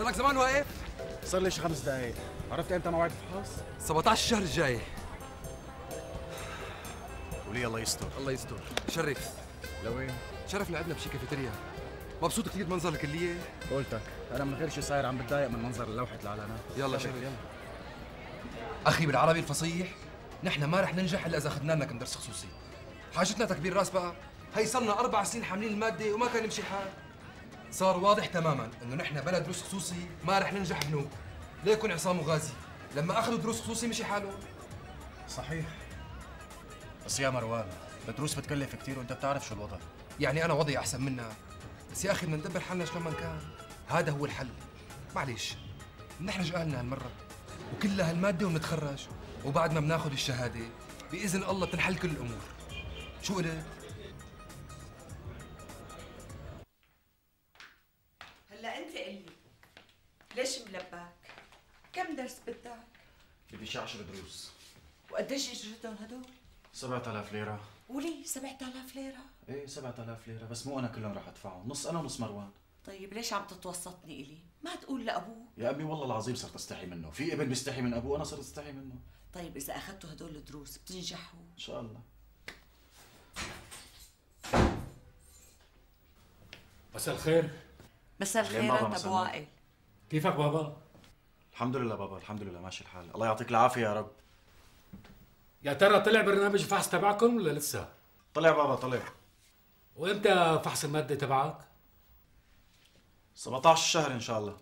صار لك زمان واقف؟ صار لي شي خمس دقايق. عرفت إمتى موعد الفحص؟ 17 الشهر الجاي. ولي الله يستر. الله يستر. شرف لوين؟ شرفنا عندنا بشي كافيتيريا. مبسوط كثير منظر الكلية؟ قلتك أنا من غير شي صاير عم بتضايق من منظر لوحة الاعلانات يلا شرف. يلا أخي بالعربي الفصيح نحن ما رح ننجح إلا إذا أخذنا لنا كم درس خصوصي. حاجتنا تكبير راس بقى. هي صرنا أربع سنين حاملين المادة وما كان يمشي حال. صار واضح تماما إنه نحن بلا دروس خصوصي ما رح ننجح بنوب. ليكن عصام وغازي. لما أخذوا دروس خصوصي مشي حالهم صحيح. بس يا مروان الدروس بتكلف كثير وأنت بتعرف شو الوضع. يعني أنا وضعي أحسن منك بس يا أخي بدنا ندبر حالنا شلون ما كان. هذا هو الحل. معليش. نحن جهلنا هالمرة. وكلها هالمادة ونتخرج وبعد ما بناخذ الشهادة. بإذن الله بتنحل كل الأمور. شو قلت ليش ملباك؟ كم درس بدك؟ بدي شي 10 دروس وقديش اجرتهم هدول؟ 7000 ليرة ولي 7000 ليرة؟ إيه 7000 ليرة بس مو أنا كلهم رح أدفعهم نص أنا ونص مروان طيب ليش عم تتوسطني إلي؟ ما تقول لأبوه يا أمي والله العظيم صرت أستحي منه في ابن بيستحي من أبوه أنا صرت أستحي منه طيب إذا أخذتوا هدول الدروس بتنجحوا إن شاء الله مساء الخير مساء مساء أبو النور. وائل كيفك بابا؟ الحمد لله بابا الحمد لله ماشي الحال الله يعطيك العافية يا رب يا ترى طلع برنامج الفحص تبعكم ولا لسه؟ طلع بابا طلع وامتى فحص المادة تبعك؟ 17 شهر إن شاء الله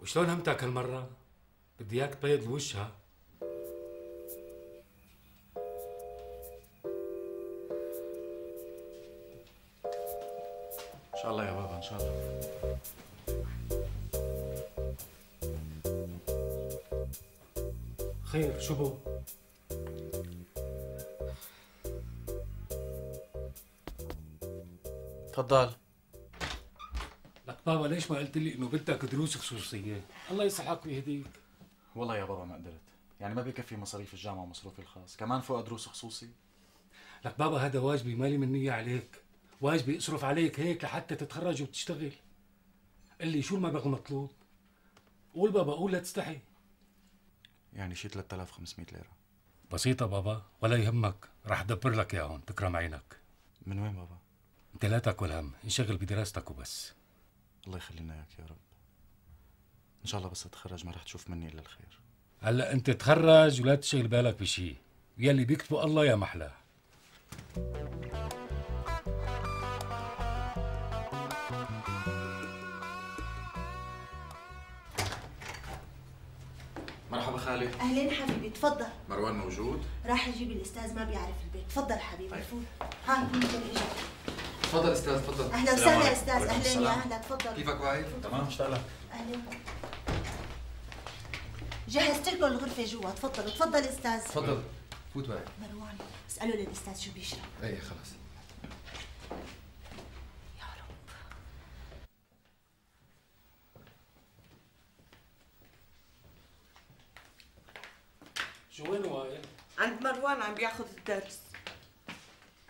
وشلون همتك هالمرة؟ بدي إياك تبيض الوش ها؟ إن شاء الله يا بابا إن شاء الله خير شو بو؟ تفضل. لك بابا ليش ما قلت لي إنه بدك دروس خصوصية؟ الله يصحك ويهديك والله يا بابا ما قدرت. يعني ما بكفي مصاريف الجامعة ومصروفي الخاص. كمان فوق دروس خصوصي. لك بابا هذا واجبي مالي منية عليك. واجبي اصرف عليك هيك لحتى تتخرج وتشتغل. قل لي شو المبلغ المطلوب؟ قول بابا قول لا تستحي. يعني شي 3500 ليرة. بسيطة بابا ولا يهمك. رح ادبر لك إياهم تكرم عينك. من وين بابا؟ انت لا تاكل هم انشغل بدراستك وبس. الله يخلينا إياك يا رب. إن شاء الله بس اتخرج ما رح تشوف مني إلا الخير. هلأ انت تخرج ولا تشغل بالك بشيء يلي بيكتبه الله يا محلاه خالي أهلين حبيبي تفضل مروان موجود. راح أجيب الأستاذ ما بيعرف البيت. تفضل حبيبي فوت هاي مين اللي اجا تفضل أستاذ تفضل أهلا وسهلا عليكم. أستاذ. أهلين يا. أهلا تفضل كيفك وائل؟ تمام اشتغل أهلين. جهزت لكم الغرفة جوا. تفضلوا تفضل أستاذ. تفضل. فوت وائل مروان اسألوا للأستاذ شو بيشرب. إيه خلص شو وين وائل؟ عند مروان عم بياخذ الدرس.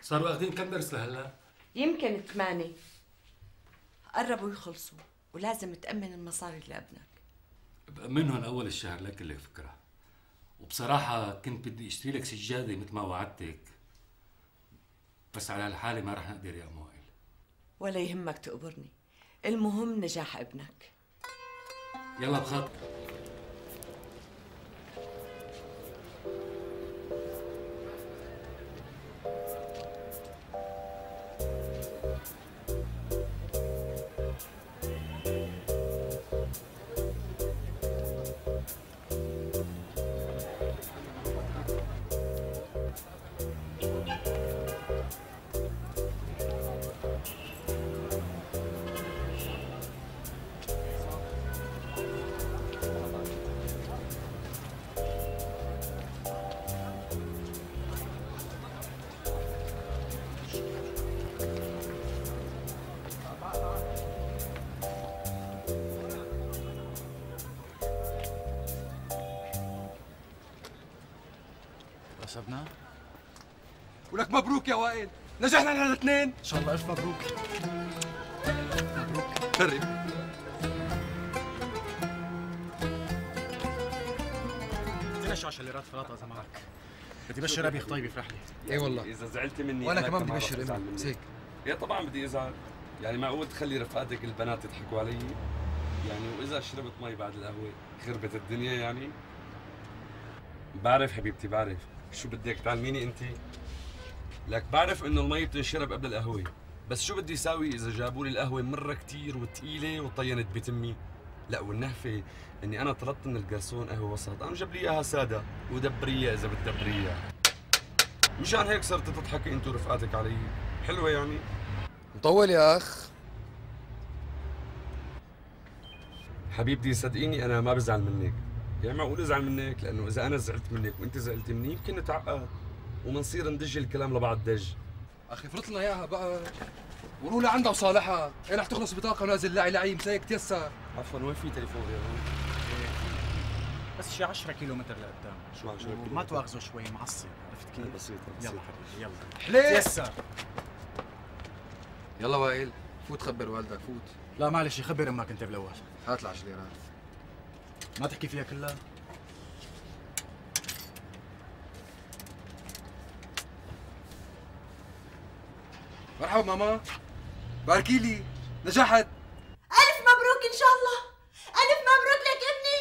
صاروا اخذين كم درس لهلا؟ يمكن ثمانية. قربوا يخلصوا ولازم تأمن المصاري لأبنك. بأمنهم أول الشهر لك لك فكرة. وبصراحة كنت بدي أشتري لك سجادة مثل ما وعدتك. بس على هالحالة ما رح نقدر يا أم وائل ولا يهمك تقبرني. المهم نجاح ابنك. يلا بخاطر حسبنا. ولك مبروك يا وائل. نجحنا نحن الاثنين. إن شاء الله ألف مبروك. مبروك. قرب أنا شو اللي رات فلاطه اذا معك. بدي بشر ابي خطيبي يفرح لي. اي والله. إذا زعلت مني وأنا كمان بدي بشر امي هيك يا طبعا بدي أزعل. يعني معقول تخلي رفقاتك البنات يضحكوا علي؟ يعني وإذا شربت مي بعد القهوة خربت الدنيا يعني؟ بعرف حبيبتي بعرف. شو بدك تعلميني انت؟ لك بعرف انه المي بتنشرب قبل القهوة. بس شو بدي اساوي إذا جابوا لي القهوة مرة كتير وثقيله وطينت بتمي؟ لا والنهفة إني أنا طلبت من الجرسون قهوة وسط. قام جاب لي إياها سادة ودبرية إذا بتدبريها. مشان هيك صرت تضحكي انت ورفقاتك علي. حلوة يعني؟ مطول يا أخ. حبيبتي صدقيني أنا ما بزعل منك. يعني معقول ازعل منك لأنه إذا أنا زعلت منك وأنت زعلت مني يمكن نتعقد ومنصير ندج الكلام لبعض دج أخي فرط لنا إياها بقى. قولوا لها عندها وصالحها. إيه رح تخلص بطاقة ونازل لاعي لعي مسايك تيسر عفوا وين في تليفون؟ يا بس شي 10 كيلو متر لقدام. شو عن شو ما تواخذوا شوي معصب عرفت كيف؟ بسيطة يلا بسيطه حبيبي يلا. حليت يسر يلا وائل فوت خبر والدك فوت. لا معلش خبر أمك أنت بالاول هات العشر ليرات ما تحكي فيها كلها. مرحبا ماما. باركي لي. نجحت ألف مبروك إن شاء الله. ألف مبروك لك ابني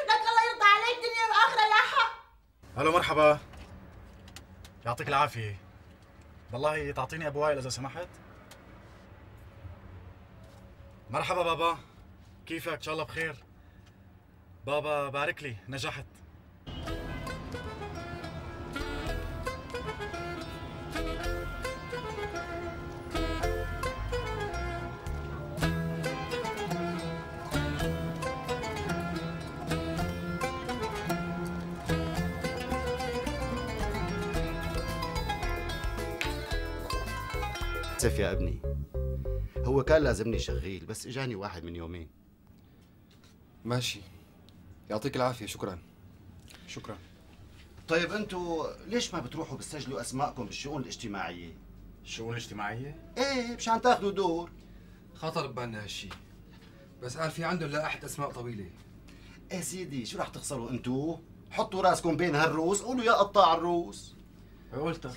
لك الله يرضى عليك دنيا وآخرة يا حق ألو مرحبا. يعطيك العافية. والله تعطيني ابو وائل إذا سمحت. مرحبا بابا. كيفك؟ إن شاء الله بخير. بابا بارك لي نجحت. اسف يا ابني هو كان لازمني شغيل بس إجاني واحد من يومين. ماشي. يعطيك العافية شكرا. شكرا. طيب أنتوا ليش ما بتروحوا بتسجلوا أسماءكم بالشؤون الاجتماعية؟ الشؤون الاجتماعية؟ إيه مشان تاخذوا دور. خطر ببالنا هالشي. بس قال في عندهم لائحه أسماء طويلة. إيه سيدي شو رح تخسروا أنتوا؟ حطوا راسكم بين هالروس قولوا يا قطاع الروس. قلتك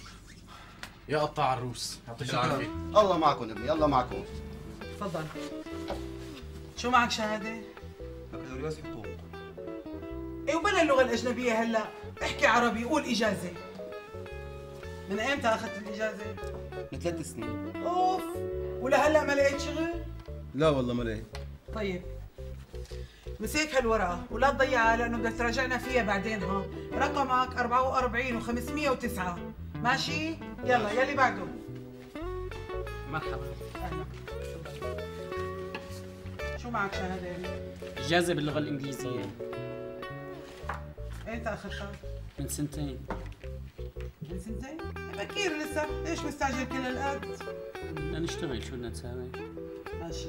يا قطاع الروس. يعطيك شكراً. العافية. الله معكم ابني الله معكم. تفضل. شو معك شهادة؟ بكالوريوس حقوق إيه وبلا اللغة الأجنبية هلا؟ احكي عربي قول إجازة. من ايمتى أخذت الإجازة؟ من ثلاث سنين. أوف ولهلا ما لقيت شغل؟ لا والله ما لقيت. طيب. مسيك هالورقة ولا تضيعها لأنه بدك تراجعنا فيها بعدين ها؟ رقمك 44 و509 ماشي؟ يلا يلي بعده. مرحبا. شو معك شهادة يلي؟ إجازة باللغة الإنجليزية. ايمتى أخذتها؟ من سنتين. من سنتين؟ بكير لسه. ليش مستعجل كل هالقد؟ بدنا نشتغل. شو بدنا نساوي ماشي.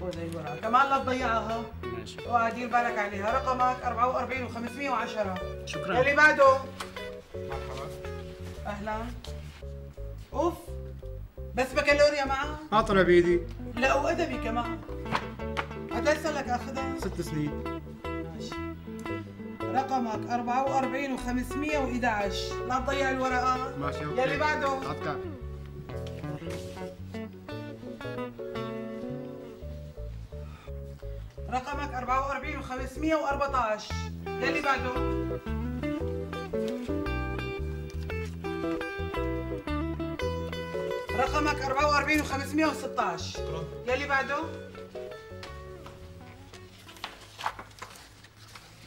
خذ هي الورقة كمان لا تضيعها. ماشي. دير بالك عليها. رقمك 44 و510 شكرا. اللي بعده. مرحبا. اوف بس بكالوريا معها عطينا بإيدي لا وأدبي كمان. قد صار لك اخذها ست سنين. ماشي. رقمك 44 و511 لا تضيع الورقات ماشي يلي بعده. عطك. رقمك 44 و514 يلي بعده. رقمك 44 و516 يلي بعده؟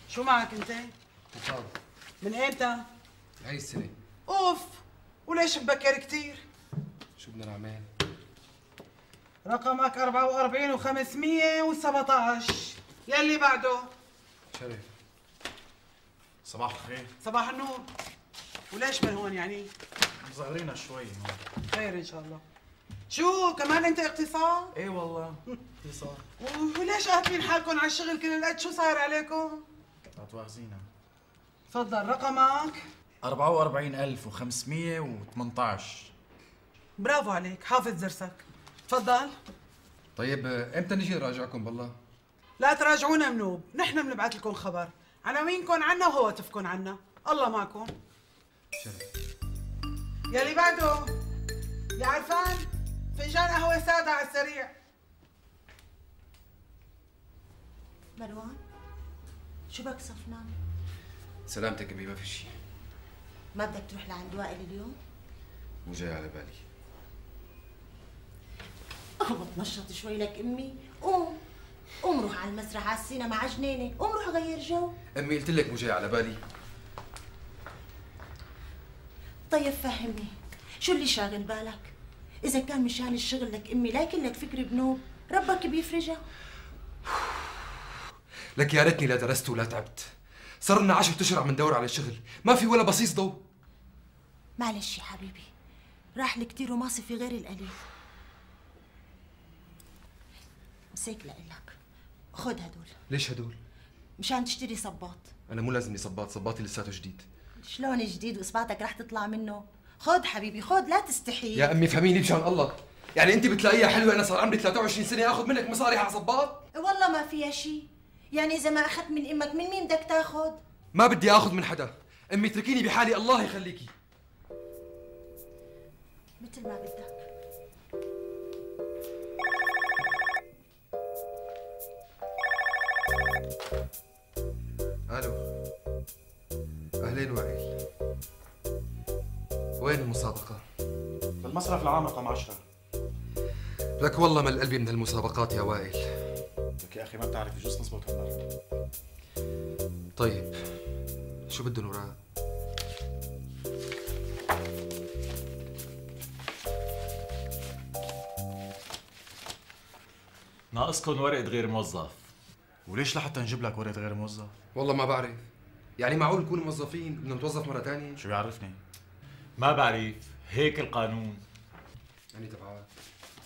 شو معك أنت؟ ممتاز من ايمتى؟ هاي السنة. أوف! وليش مبكر كثير؟ شو بدنا نعمل؟ رقمك 44 و517 يلي بعده؟ شرف. صباح الخير. صباح النور. وليش من هون يعني؟ مصغرينا شوي هون. خير إن شاء الله. شو كمان أنت اقتصاد؟ إيه والله اتصال وليش قاتلين حالكم على الشغل كل الوقت؟ شو صاير عليكم؟ لا تواخذينا تفضل رقمك؟ 44518 برافو عليك حافظ درسك. تفضل. طيب إمتى نجي نراجعكم بالله؟ لا تراجعونا منوب نحن بنبعث لكم خبر. عناوينكم عنا وهواتفكم عنا. الله معكم. يلي بعده. يا عرفان؟ فنجان قهوة سادة على السريع. مروان شو بك صفنان؟ سلامتك امي ما في شيء ما بدك تروح لعند وائل اليوم؟ مو جاي على بالي. اهبط نشط شوي لك أمي. قوم قوم روح على المسرح على السينما على جنينة. قوم روح غير جو. أمي قلت لك مو جاي على بالي. طيب فهمني. شو اللي شاغل بالك؟ إذا كان مشان الشغل لك أمي لكن لك فكر بنوب ربك بيفرجها. لك يا ريتني لا درست ولا تعبت. صار لنا عشرة أشهر عم ندور على شغل ما في ولا بصيص ضوء معلش يا حبيبي. راح لي كتير وما في غير القليل. مسيك لإلك. خد هدول. ليش هدول؟ مشان تشتري صباط. أنا مو لازمني صباط. صباطي لساته جديد. شلون جديد واصبعتك رح تطلع منه؟ خد حبيبي خد لا تستحي. يا أمي فهميني مشان الله. يعني انت بتلاقيها حلوة أنا صار عمري 23 سنة آخذ منك مصاري على صباط؟ والله ما فيها شيء يعني إذا ما أخذت من أمك من مين بدك تاخذ؟ ما بدي آخذ من حدا. أمي اتركيني بحالي الله يخليكي. مثل ما بدك. ألو. أهلين وائل وين المسابقة؟ بالمصرف العام رقم 10 لك والله ما قلبي من هالمسابقات يا وائل. لك يا أخي ما بتعرف يجوز نظبط هالمره طيب شو بدهم وراء؟ ناقصكم ورقة غير موظف. وليش لحتى نجيب لك ورقة غير موظف؟ والله ما بعرف. يعني معقول نكون موظفين بدنا نتوظف مرة ثانية؟ شو بيعرفني؟ ما بعرف هيك القانون. يعني تبعات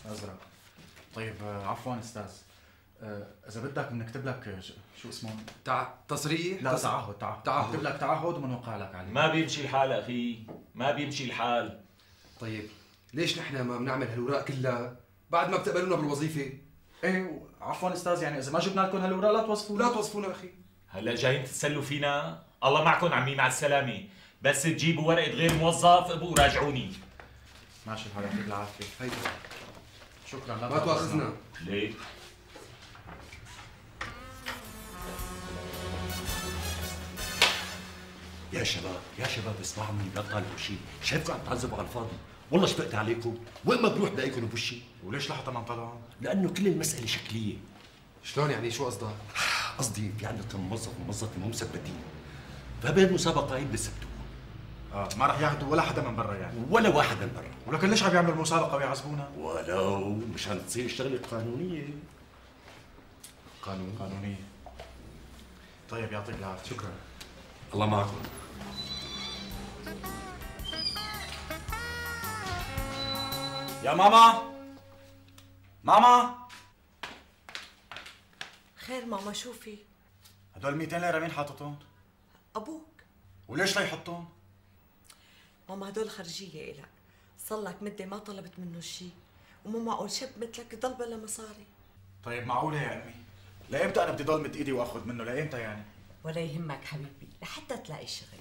أزرق. طيب آه، عفوا أستاذ. آه، إذا بدك بنكتب لك آه، شو اسمه؟ تع... تصريح؟ لا تص- تعهد تعهد. تعهد. بنكتب لك تعهد وبنوقع لك عليه. ما بيمشي الحال أخي. ما بيمشي الحال. طيب ليش نحن ما بنعمل هالوراق كلها؟ بعد ما بتقبلونا بالوظيفة؟ إيه عفوا أستاذ يعني إذا ما جبنا لكم هالوراق لا توظفونا لا توظفونا أخي. هلا جايين تتسلوا فينا؟ الله معكم عمي مع السلامة. بس تجيبوا ورقة غير موظف ابقوا راجعوني. ماشي الحال يعطيك العافية. هيدا شكرا. لا ما تواخذنا ليه؟ يا شباب يا شباب اسمعوا مني لا تطالبوا شيء شايفكم عم تعذبوا على الفاضي؟ والله اشتقت عليكم. وين ما بروح بلاقيكم بوشي. وليش لحتى ما نطلعوا؟ لأنه كل المسألة شكلية. شلون يعني؟ شو قصدك؟ قصدي في عندنا كم موظف وموظفة مو مثبتين فبهالمسابقه هي بثبتوهم آه ما راح ياخذوا ولا حدا من برا يعني. ولا واحد من برا. ولكن ليش عم يعملوا المسابقة ويعذبونا ولو مشان تصير الشغلة قانونية. قانون قانونية. طيب يعطيك العافية. شكرا. الله معكم. يا ماما! ماما! خير ماما شوفي هدول 200 ليرة مين حاططهم؟ أبوك. وليش لا يحطهم ماما هدول خرجية إلك صار لك مدة ما طلبت منه شيء ومو معقول شاب مثلك يضل بلا مصاري طيب معقوله يا امي لايمتى أنا بدي ضل مد إيدي وأخذ منه؟ لايمتى يعني؟ ولا يهمك حبيبي لحتى تلاقي شغل.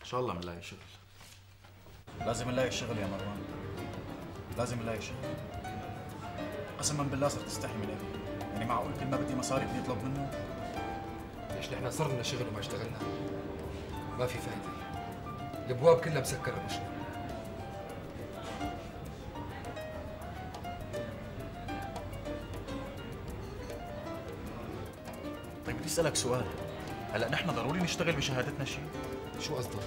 إن شاء الله بنلاقي شغل. لازم نلاقي شغل يا مروان. لازم نلاقي شغل. قسما بالله صرت استحي من ابي يعني معقول كل ما بدي مصاري بدي أطلب منه؟ ليش نحن صار لنا شغل وما اشتغلنا؟ ما في فايدة. الأبواب كلها مسكرة بوشنا طيب بدي أسألك سؤال. هلأ نحن ضروري نشتغل بشهادتنا شيء؟ شو قصدك؟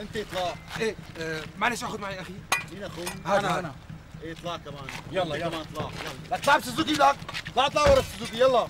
أنت اطلع إيه آه معلش آخذ معي أخي. مين أخوي؟ هذا هذا. إيه اطلع كمان. يلا، يلا. كمان اطلع يلا. لك طلع بسوزوكي لك طلع طلع ورا السوزوكي يلا.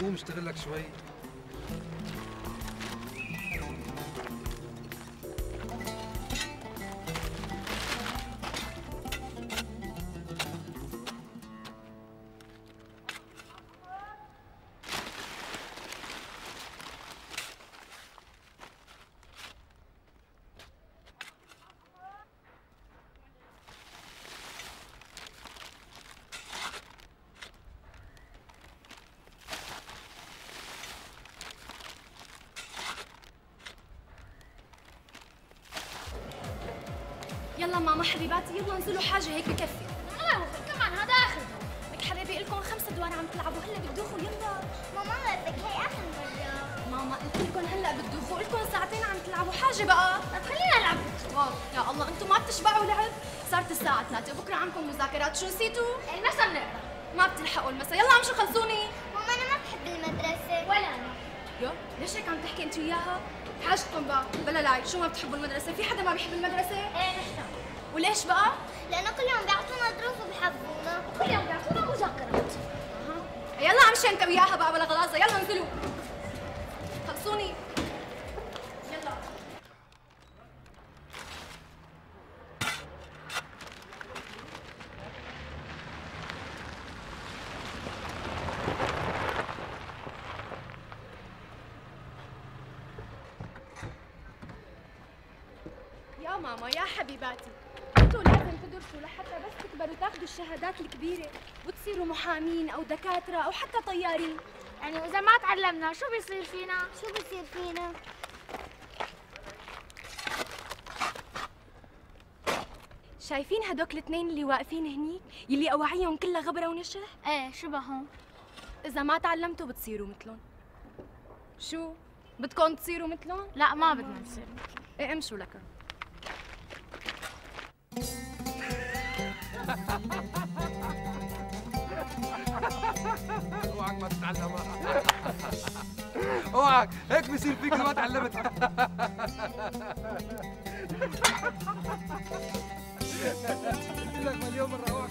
قوم اشتغل لك شوي ماما حبيباتي يلا انزلوا حاجة هيك بكفي لا كمان هذا آخر. لك حبيبي لكم خمس ادوار عم تلعبوا هلا بتدوخوا يلا. ماما بدك هي آخر مرة. ماما قلت لكم هلا بتدوخوا لكم ساعتين عم تلعبوا حاجة بقى. طب خلينا نلعب. يا الله أنتم ما بتشبعوا لعب؟ صارت الساعة 3 بكرة عندكم مذاكرات شو نسيتوا؟ المسا بنقرا ما بتلحقوا المسا يلا امشوا خلصوني. ماما أنا ما بحب المدرسة. ولا أنا. يو ليش هيك عم تحكي انت وياها؟ حاجتكم بقى بلا لاي شو ما بتحبوا المدرسة؟ في حدا ما بيحب المدرسة؟ إيه نحن. وليش بقى؟ لأنه كل يوم بيعطونا دروس وبحفظونا كل يوم بيعطونا مذاكرات يلا أمشي أنت وياها بقى بلا غلاظة يلا انزلوا. خلصوني. يلا. يا ماما يا حبيباتي. تدرسوا لحتى بس تكبروا تاخذوا الشهادات الكبيرة وتصيروا محامين أو دكاترة أو حتى طيارين يعني وإذا ما تعلمنا شو بيصير فينا؟ شو بيصير فينا؟ شايفين هدوك الاثنين اللي واقفين هنيك يلي أواعيهم كلها غبرة ونشح؟ إيه شبههم إذا ما تعلمتوا بتصيروا مثلهم شو؟ بدكم تصيروا مثلهم؟ لا ما بدنا نصير مثلهم إيه امشوا لك اوعك ما تتعلمها. اوعك. هيك بصير فيك ما تعلمت قلت لك مليون مرة أوعك